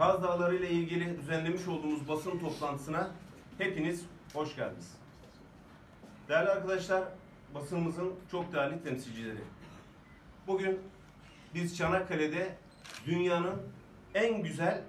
Kaz Dağları ile ilgili düzenlemiş olduğumuz basın toplantısına hepiniz hoş geldiniz. Değerli arkadaşlar, basınımızın çok değerli temsilcileri. Bugün biz Çanakkale'de dünyanın en güzel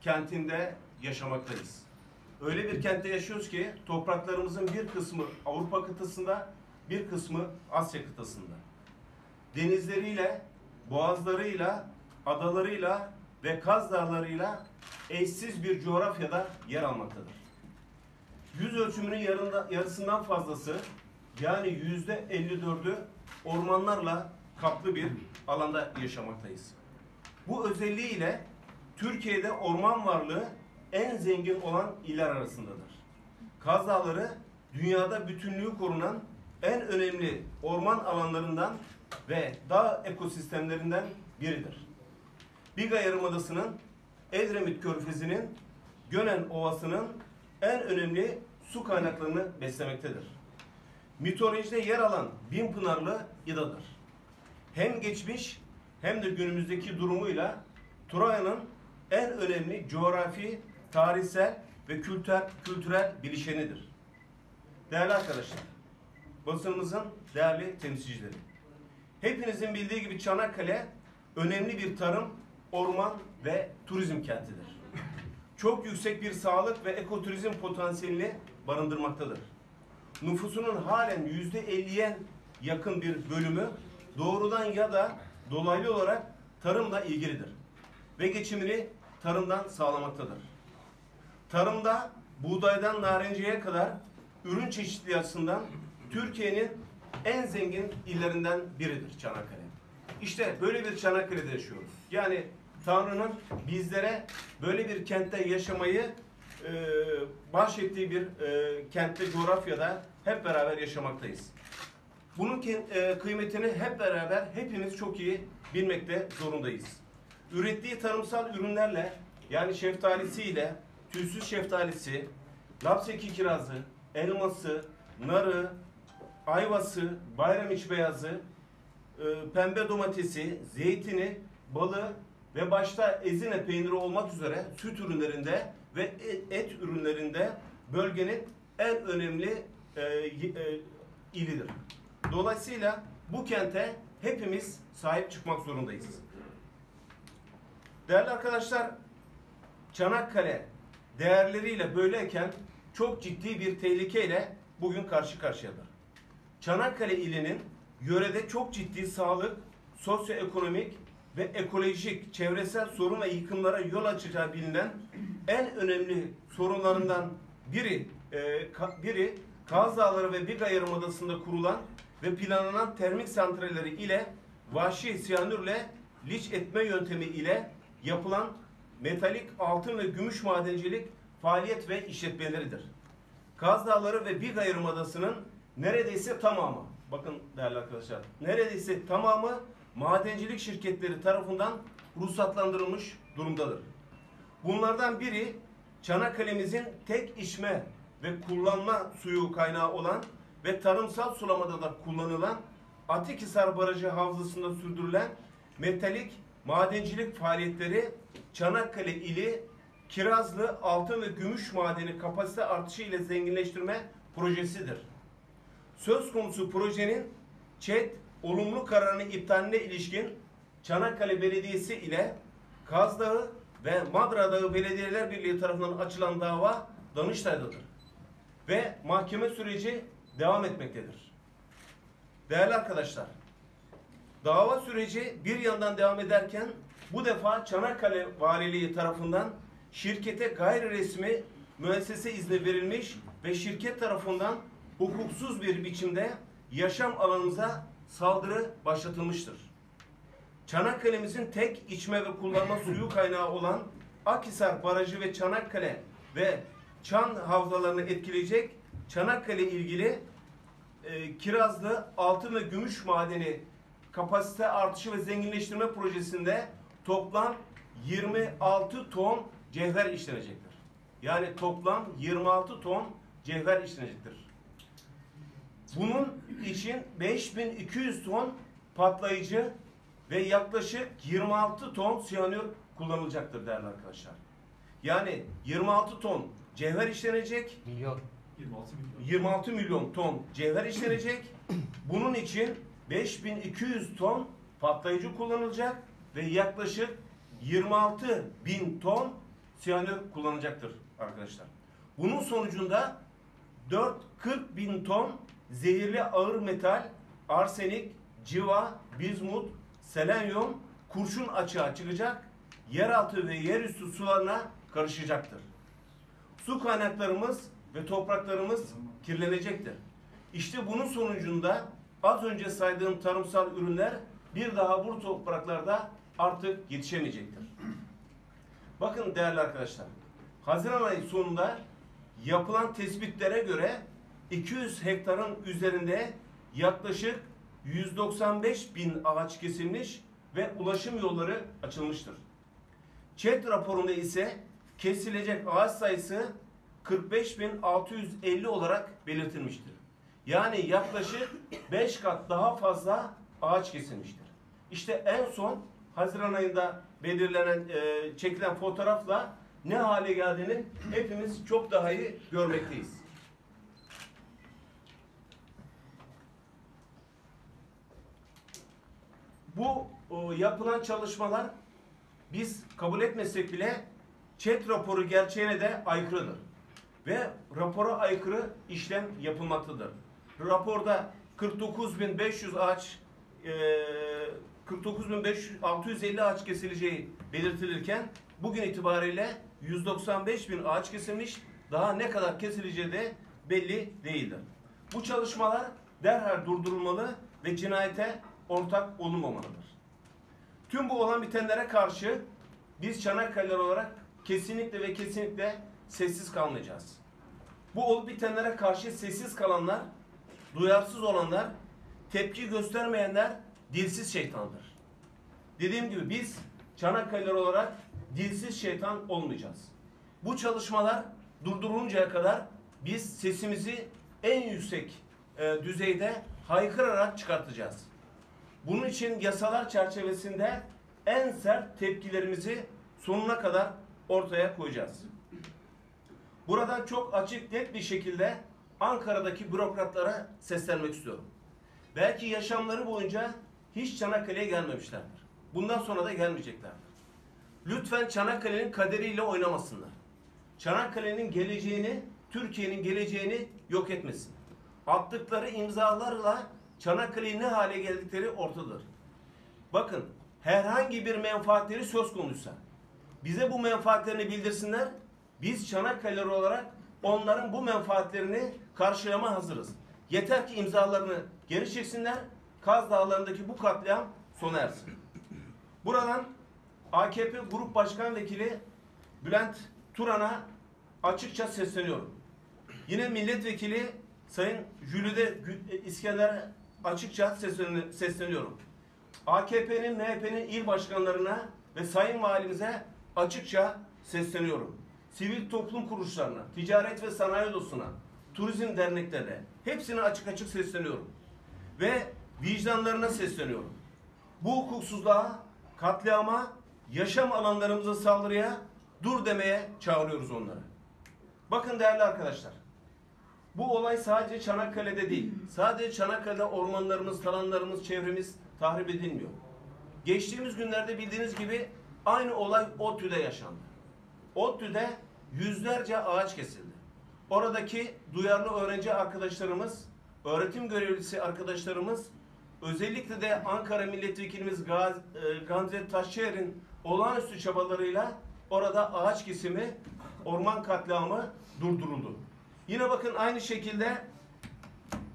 kentinde yaşamaktayız. Öyle bir kentte yaşıyoruz ki topraklarımızın bir kısmı Avrupa kıtasında, bir kısmı Asya kıtasında. Denizleriyle, boğazlarıyla, adalarıyla ve Kaz Dağları'yla eşsiz bir coğrafyada yer almaktadır. Yüz ölçümünün yarında, yarısından fazlası yani yüzde 54'ü ormanlarla kaplı bir alanda yaşamaktayız. Bu özelliğiyle Türkiye'de orman varlığı en zengin olan iller arasındadır. Kaz Dağları dünyada bütünlüğü korunan en önemli orman alanlarından ve dağ ekosistemlerinden biridir. Biga Yarımadası'nın, Edremit Körfezi'nin, Gönen Ovası'nın en önemli su kaynaklarını beslemektedir. Mitolojide yer alan Binpınarlı İda'dır. Hem geçmiş hem de günümüzdeki durumuyla Troya'nın en önemli coğrafi, tarihsel ve kültürel, kültürel bilişenidir. Değerli arkadaşlar, basınımızın değerli temsilcileri. Hepinizin bildiği gibi Çanakkale önemli bir tarım, orman ve turizm kentidir. Çok yüksek bir sağlık ve ekoturizm potansiyelini barındırmaktadır. Nüfusunun halen yüzde elliye yakın bir bölümü doğrudan ya da dolaylı olarak tarımla ilgilidir ve geçimini tarımdan sağlamaktadır. Tarımda buğdaydan narenciyeye kadar ürün çeşitliliği açısından Türkiye'nin en zengin illerinden biridir Çanakkale. İşte böyle bir Çanakkale'de yaşıyoruz. Yani Tanrı'nın bizlere böyle bir kentte yaşamayı e, bahşettiği bir e, kentte, coğrafyada hep beraber yaşamaktayız. Bunun e, kıymetini hep beraber hepimiz çok iyi bilmekte zorundayız. Ürettiği tarımsal ürünlerle yani şeftalisiyle, tüysüz şeftalisi, lapseki kirazı, elması, narı, ayvası, bayram iç beyazı, e, pembe domatesi, zeytini, balı ve başta ezine peyniri olmak üzere süt ürünlerinde ve e, et ürünlerinde bölgenin en önemli e, e, ilidir. Dolayısıyla bu kente hepimiz sahip çıkmak zorundayız. Değerli arkadaşlar, Çanakkale değerleriyle böyleyken çok ciddi bir tehlikeyle bugün karşı karşıyadır. Çanakkale ilinin yörede çok ciddi sağlık, sosyoekonomik ve ekolojik çevresel sorun ve yıkımlara yol açacağı bilinen en önemli sorunlarından biri e, biri Kaz Dağları ve Biga Yarımadası'nda kurulan ve planlanan termik santralleri ile vahşi siyanürle liç etme yöntemi ile yapılan metalik altın ve gümüş madencilik faaliyet ve işletmeleridir. Kaz Dağları ve Biga Yarımadası'nın neredeyse tamamı, bakın değerli arkadaşlar, neredeyse tamamı madencilik şirketleri tarafından ruhsatlandırılmış durumdadır. Bunlardan biri Çanakkale'mizin tek içme ve kullanma suyu kaynağı olan ve tarımsal sulamada da kullanılan Atikhisar Barajı havzasında sürdürülen metalik madencilik faaliyetleri Çanakkale ili Kirazlı altın ve gümüş madeni kapasite artışı ile zenginleştirme projesidir. Söz konusu projenin ÇED olumlu kararını iptaline ilişkin Çanakkale Belediyesi ile Kaz Dağı ve Madra Dağı Belediyeler Birliği tarafından açılan dava Danıştay'dadır. Ve mahkeme süreci devam etmektedir. Değerli arkadaşlar, dava süreci bir yandan devam ederken bu defa Çanakkale Valiliği tarafından şirkete gayri resmi müessese izni verilmiş ve şirket tarafından hukuksuz bir biçimde yaşam alanımıza saldırı başlatılmıştır. Çanakkale'mizin tek içme ve kullanma suyu kaynağı olan Akhisar Barajı ve Çanakkale ve Çan havzalarını etkileyecek Çanakkale ilgili e, Kirazlı altın ve gümüş madeni kapasite artışı ve zenginleştirme projesinde toplam 26 ton cevher işlenecektir. Yani toplam 26 ton cevher işlenecektir. Bunun için 5200 ton patlayıcı ve yaklaşık 26 ton siyanür kullanılacaktır değerli arkadaşlar. Yani 26 ton cevher işlenecek, Milyon. 26 milyon. 26 milyon ton cevher işlenecek. Bunun için 5200 ton patlayıcı kullanılacak ve yaklaşık 26 bin ton siyanür kullanılacaktır arkadaşlar. Bunun sonucunda 4-40 bin ton zehirli ağır metal, arsenik, civa, bizmut, selenyum, kurşun açığa çıkacak, yeraltı ve yerüstü sularına karışacaktır. Su kaynaklarımız ve topraklarımız kirlenecektir. İşte bunun sonucunda az önce saydığım tarımsal ürünler bir daha bu topraklarda artık yetişemeyecektir. Bakın değerli arkadaşlar, Haziran ayı sonunda yapılan tespitlere göre 200 hektarın üzerinde yaklaşık 195 bin ağaç kesilmiş ve ulaşım yolları açılmıştır. ÇED raporunda ise kesilecek ağaç sayısı 45.650 olarak belirtilmiştir. Yani yaklaşık 5 kat daha fazla ağaç kesilmiştir. İşte en son Haziran ayında belirlenen, e, çekilen fotoğrafla ne hale geldiğini hepimiz çok daha iyi görmekteyiz. Bu o, yapılan çalışmalar biz kabul etmesek bile ÇED raporu gerçeğine de aykırıdır. Ve rapora aykırı işlem yapılmaktadır. Raporda 49.500 ağaç e, 49.650 ağaç kesileceği belirtilirken bugün itibariyle 195 bin ağaç kesilmiş. Daha ne kadar kesileceği de belli değildir. Bu çalışmalar derhal durdurulmalı ve cinayete ortak olunmamalıdır. Tüm bu olan bitenlere karşı biz Çanakkale'ler olarak kesinlikle ve kesinlikle sessiz kalmayacağız. Bu olup bitenlere karşı sessiz kalanlar, duyarsız olanlar, tepki göstermeyenler dilsiz şeytandır. Dediğim gibi biz Çanakkale'ler olarak dilsiz şeytan olmayacağız. Bu çalışmalar durduruluncaya kadar biz sesimizi en yüksek e, düzeyde haykırarak çıkartacağız. Bunun için yasalar çerçevesinde en sert tepkilerimizi sonuna kadar ortaya koyacağız. Buradan çok açık net bir şekilde Ankara'daki bürokratlara seslenmek istiyorum. Belki yaşamları boyunca hiç Çanakkale'ye gelmemişlerdir. Bundan sonra da gelmeyeceklerdir. Lütfen Çanakkale'nin kaderiyle oynamasınlar. Çanakkale'nin geleceğini, Türkiye'nin geleceğini yok etmesin. Attıkları imzalarla Çanakkale'yi ne hale geldikleri ortadır. Bakın herhangi bir menfaatleri söz konuysa bize bu menfaatlerini bildirsinler. Biz Çanakkale'ler olarak onların bu menfaatlerini karşılama hazırız. Yeter ki imzalarını geri çeksinler. Kaz Dağları'ndaki bu katliam sona ersin. Buradan AKP Grup Başkan Vekili Bülent Turan'a açıkça sesleniyorum. Yine milletvekili Sayın Jülide İskender'e açıkça seslen- sesleniyorum. AKP'nin, MHP'nin il başkanlarına ve Sayın Valimize açıkça sesleniyorum. Sivil toplum kuruluşlarına, ticaret ve sanayi odasına, turizm derneklerine hepsine açık açık sesleniyorum. Ve vicdanlarına sesleniyorum. Bu hukuksuzluğa, katliama, yaşam alanlarımıza saldırıya dur demeye çağırıyoruz onları. Bakın değerli arkadaşlar. Bu olay sadece Çanakkale'de değil. Sadece Çanakkale'de ormanlarımız, talanlarımız, çevremiz tahrip edilmiyor. Geçtiğimiz günlerde bildiğiniz gibi aynı olay ODTÜ'de yaşandı. ODTÜ'de yüzlerce ağaç kesildi. Oradaki duyarlı öğrenci arkadaşlarımız, öğretim görevlisi arkadaşlarımız, özellikle de Ankara Milletvekilimiz Gaz, e, Gamze Taşçıer'in olağanüstü çabalarıyla orada ağaç kesimi, orman katliamı durduruldu. Yine bakın aynı şekilde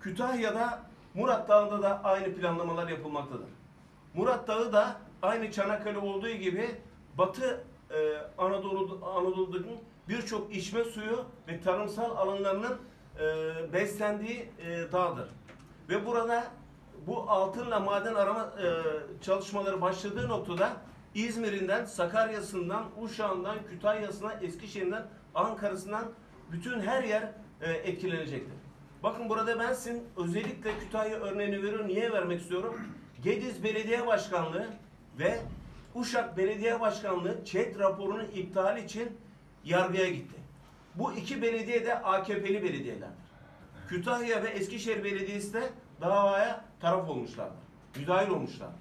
Kütahya'da Murat Dağı'nda da aynı planlamalar yapılmaktadır. Murat Dağı da aynı Çanakkale olduğu gibi Batı e, Anadolu Anadolu'nun birçok içme suyu ve tarımsal alanlarının e, beslendiği e, dağdır. Ve burada bu altınla maden arama e, çalışmaları başladığı noktada İzmir'inden, Sakarya'sından, Uşağı'ndan, Kütahya'sından, Eskişehir'den, Ankara'sından bütün her yer e, etkilenecektir. Bakın burada ben sizin özellikle Kütahya örneğini veriyorum. Niye vermek istiyorum? Gediz Belediye Başkanlığı ve Uşak Belediye Başkanlığı ÇED raporunu iptal için yargıya gitti. Bu iki belediye de AKP'li belediyelerdir. Kütahya ve Eskişehir Belediyesi de davaya taraf olmuşlardır. Müdahil olmuşlardır.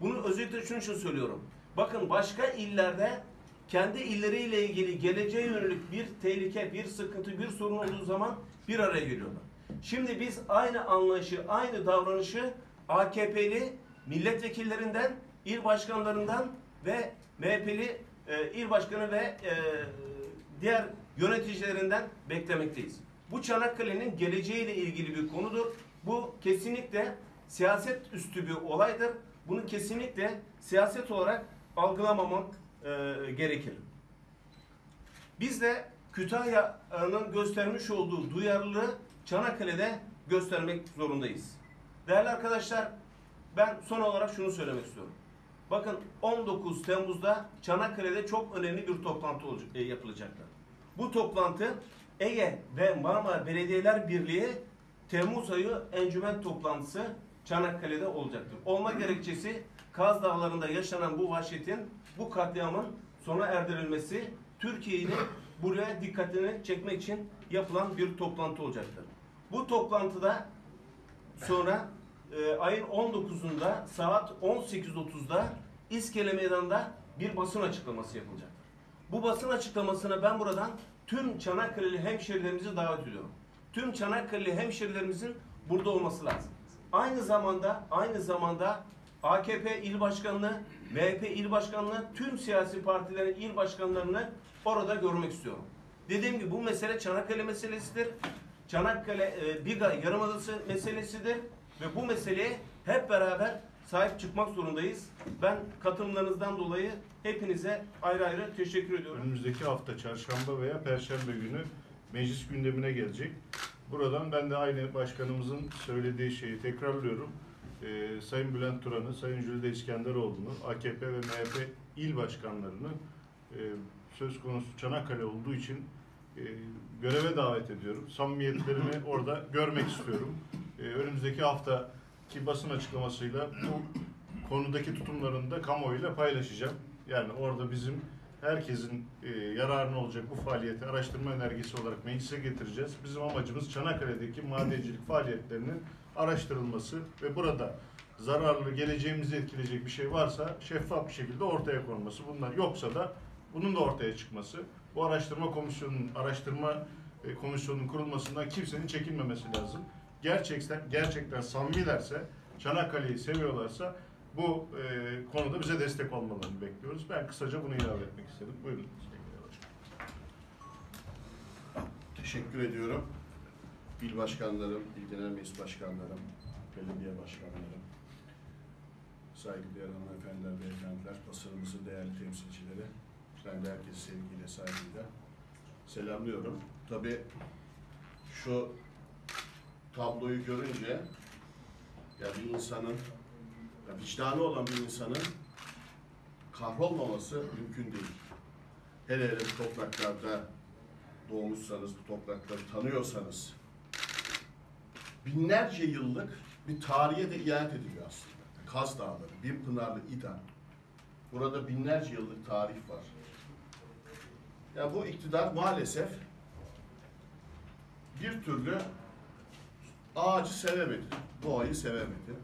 Bunu özellikle şunun için söylüyorum. Bakın başka illerde kendi illeriyle ilgili geleceğe yönelik bir tehlike, bir sıkıntı, bir sorun olduğu zaman bir araya geliyorlar. Şimdi biz aynı anlayışı, aynı davranışı AKP'li milletvekillerinden, il başkanlarından ve MHP'li e, il başkanı ve e, diğer yöneticilerinden beklemekteyiz. Bu Çanakkale'nin geleceğiyle ilgili bir konudur. Bu kesinlikle siyaset üstü bir olaydır. Bunu kesinlikle siyaset olarak algılamamak e, gerekir. Biz de Kütahya'nın göstermiş olduğu duyarlılığı Çanakkale'de göstermek zorundayız. Değerli arkadaşlar, ben son olarak şunu söylemek istiyorum. Bakın 19 Temmuz'da Çanakkale'de çok önemli bir toplantı olacak, e. Bu toplantı Ege ve Marmara Belediyeler Birliği Temmuz ayı encümen toplantısı Çanakkale'de olacaktır. Olma gerekçesi Kaz Dağları'nda yaşanan bu vahşetin, bu katliamın sona erdirilmesi, Türkiye'nin buraya dikkatini çekmek için yapılan bir toplantı olacaktır. Bu toplantıda sonra e, ayın 19'unda saat 18.30'da İskele Meydanı'nda bir basın açıklaması yapılacaktır. Bu basın açıklamasına ben buradan tüm Çanakkale'li hemşerilerimizi davet ediyorum. Tüm Çanakkale'li hemşerilerimizin burada olması lazım. Aynı zamanda aynı zamanda AKP il başkanlığı, MHP il başkanlığı, tüm siyasi partilerin il başkanlarını orada görmek istiyorum. Dediğim gibi bu mesele Çanakkale meselesidir. Çanakkale e, Biga Yarımadası meselesidir ve bu meseleye hep beraber sahip çıkmak zorundayız. Ben katılımlarınızdan dolayı hepinize ayrı ayrı teşekkür ediyorum. Önümüzdeki hafta çarşamba veya perşembe günü meclis gündemine gelecek. Buradan ben de aynı başkanımızın söylediği şeyi tekrarlıyorum. Ee, Sayın Bülent Turan'ı, Sayın Jülide İskenderoğlu'nu, AKP ve MHP il başkanlarını e, söz konusu Çanakkale olduğu için e, göreve davet ediyorum. Samimiyetlerini orada görmek istiyorum. E, önümüzdeki haftaki basın açıklamasıyla bu konudaki tutumlarını da kamuoyuyla paylaşacağım. Yani orada bizim herkesin e, yararına olacak bu faaliyeti araştırma önergesi olarak meclise getireceğiz. Bizim amacımız Çanakkale'deki madencilik faaliyetlerinin araştırılması ve burada zararlı, geleceğimizi etkileyecek bir şey varsa şeffaf bir şekilde ortaya konması. Bunlar yoksa da bunun da ortaya çıkması. Bu araştırma komisyonunun, araştırma e, komisyonunun kurulmasından kimsenin çekinmemesi lazım. Gerçekten gerçekten samimilerse, Çanakkale'yi seviyorlarsa bu e, konuda bize destek olmalarını bekliyoruz. Ben kısaca bunu ilave etmek istedim. Buyurun. Teşekkür ediyorum. İl başkanlarım, il genel meclis başkanlarım, belediye başkanlarım, saygıdeğer hanımefendiler, beyefendiler, basınımızın değerli temsilcileri, ben de herkesi sevgiyle, saygıyla selamlıyorum. Tabii şu tabloyu görünce ya bir insanın, ya vicdanı olan bir insanın kahrolmaması mümkün değil. Hele hele bu topraklarda doğmuşsanız, bu toprakları tanıyorsanız binlerce yıllık bir tarihe de ihanet ediliyor aslında. Kaz Dağları, Bir Pınarlı İdan. Burada binlerce yıllık tarih var. Ya bu iktidar maalesef bir türlü ağacı sevemedi, doğayı sevemedi.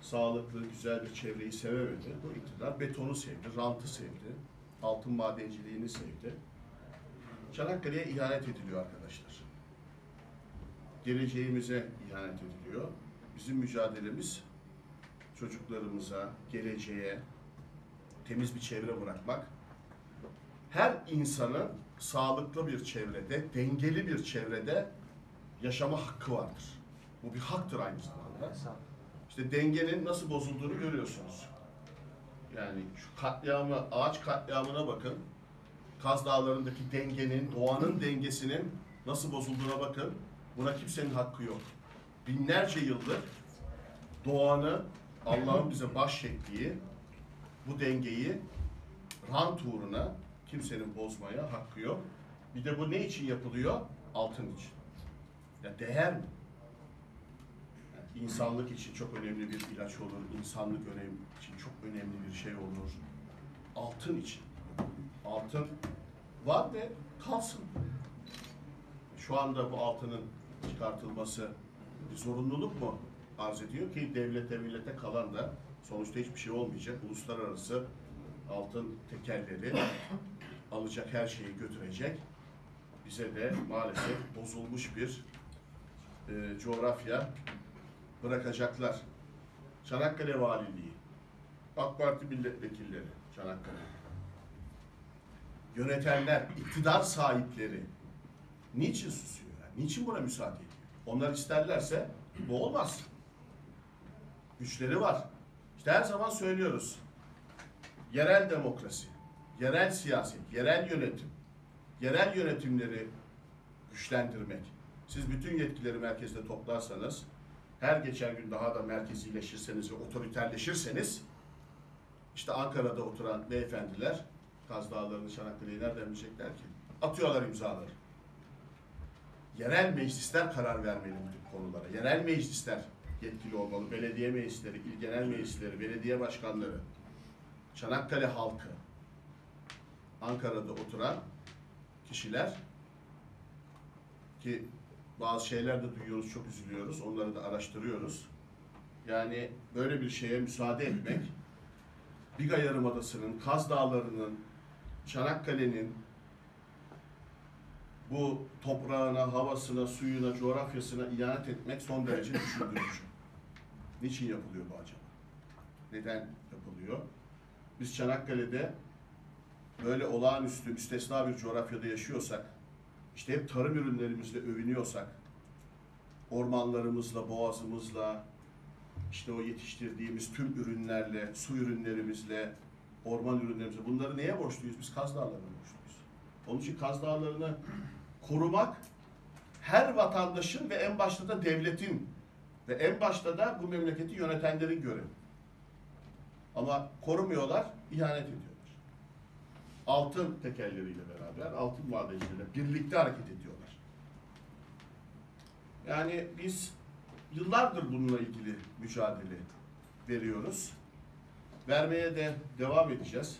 Sağlıklı, güzel bir çevreyi sevemedi. Bu iktidar betonu sevdi, rantı sevdi, altın madenciliğini sevdi. Çanakkale'ye ihanet ediliyor arkadaşlar. Geleceğimize ihanet ediliyor. Bizim mücadelemiz çocuklarımıza, geleceğe temiz bir çevre bırakmak. Her insanın sağlıklı bir çevrede, dengeli bir çevrede yaşama hakkı vardır. Bu bir haktır aynı zamanda. İşte dengenin nasıl bozulduğunu görüyorsunuz. Yani şu katliamı, ağaç katliamına bakın. Kaz Dağları'ndaki dengenin, doğanın dengesinin nasıl bozulduğuna bakın. Buna kimsenin hakkı yok. Binlerce yıldır doğanı Allah'ın bize bahşettiği bu dengeyi rant uğruna kimsenin bozmaya hakkı yok. Bir de bu ne için yapılıyor? Altın için. Ya değer mi? Yani insanlık için çok önemli bir ilaç olur. insanlık önem için çok önemli bir şey olur. Altın için. Altın var ve kalsın. Şu anda bu altının çıkartılması bir zorunluluk mu arz ediyor ki devlete millete kalan da sonuçta hiçbir şey olmayacak. Uluslararası altın tekelleri alacak her şeyi götürecek. Bize de maalesef bozulmuş bir e, coğrafya bırakacaklar. Çanakkale Valiliği, AK Parti milletvekilleri Çanakkale. Yönetenler, iktidar sahipleri niçin susuyorlar? Niçin buna müsaade ediyor? Onlar isterlerse bu olmaz. Güçleri var. İşte her zaman söylüyoruz. Yerel demokrasi, yerel siyaset, yerel yönetim, yerel yönetimleri güçlendirmek. Siz bütün yetkileri merkezde toplarsanız, her geçen gün daha da merkezileşirseniz ve otoriterleşirseniz, işte Ankara'da oturan beyefendiler, Kaz Dağları'nı, Çanakkale'yi nereden bilecekler ki? Atıyorlar imzaları. Yerel meclisler karar vermeli bu konulara. Yerel meclisler yetkili olmalı. Belediye meclisleri, il genel meclisleri, belediye başkanları, Çanakkale halkı, Ankara'da oturan kişiler ki bazı şeyler de duyuyoruz, çok üzülüyoruz. Onları da araştırıyoruz. Yani böyle bir şeye müsaade etmek, Biga Yarımadası'nın, Kaz Dağları'nın, Çanakkale'nin bu toprağına, havasına, suyuna, coğrafyasına ihanet etmek son derece düşündürücü. Niçin yapılıyor bu acaba? Neden yapılıyor? Biz Çanakkale'de böyle olağanüstü, müstesna bir coğrafyada yaşıyorsak, işte hep tarım ürünlerimizle övünüyorsak, ormanlarımızla, boğazımızla, işte o yetiştirdiğimiz tüm ürünlerle, su ürünlerimizle, orman ürünlerimizle bunları neye borçluyuz? Biz Kaz Dağları'na borçluyuz. Onun için Kaz Dağları'nı korumak her vatandaşın ve en başta da devletin ve en başta da bu memleketi yönetenlerin görevi. Ama korumuyorlar, ihanet ediyorlar. Altın tekerleriyle beraber, altın madencileriyle birlikte hareket ediyorlar. Yani biz yıllardır bununla ilgili mücadele veriyoruz. Vermeye de devam edeceğiz.